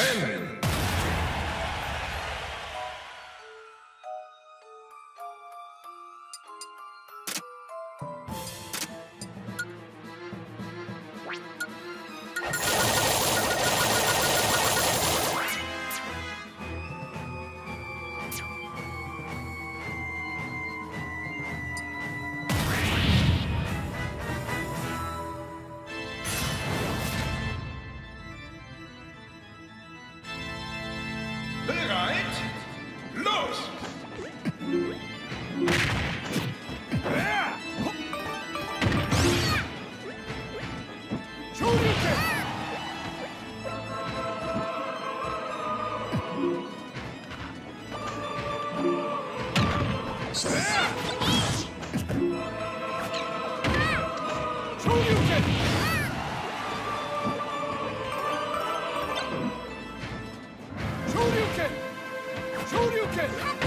Ten. 昇竜拳昇竜拳